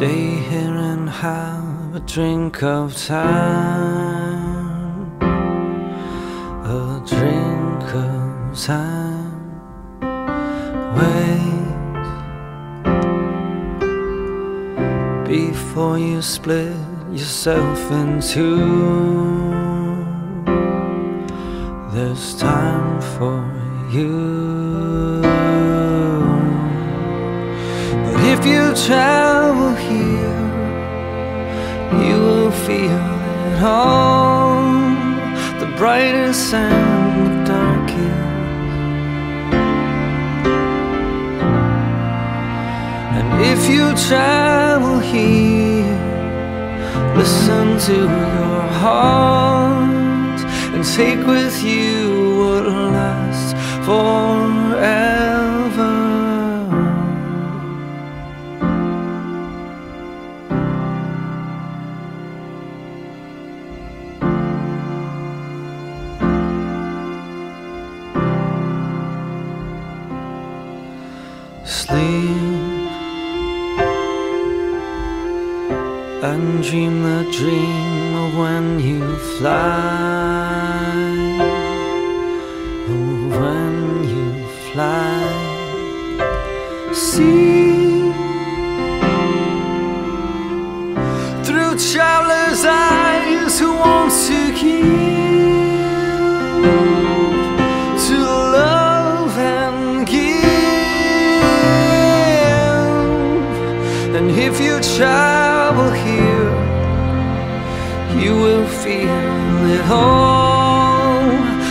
Stay here and have a drink of time. A drink of time. Wait before you split yourself in two. There's time for you. But if you travel all the brightest and the darkest. And if you travel here, listen to your heart and take with you what lasts forever. Sleep and dream the dream of when you fly. Oh, when you fly. See You travel here, you will feel it all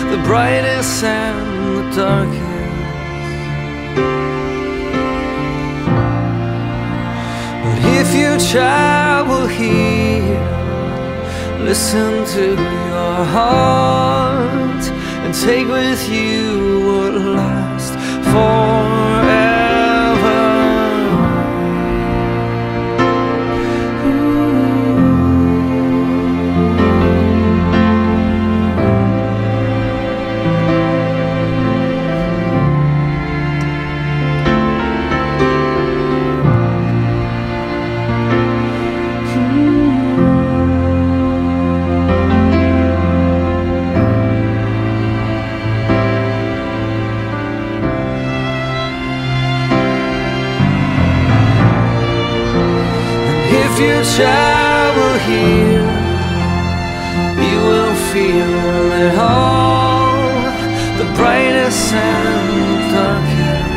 the brightest and the darkest. But if you travel here, listen to your heart and take with you what lasts You travel here, you will feel it all the brightest and darkest.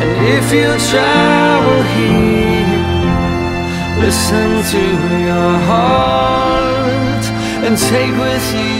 And if you travel here, listen to your heart and take with you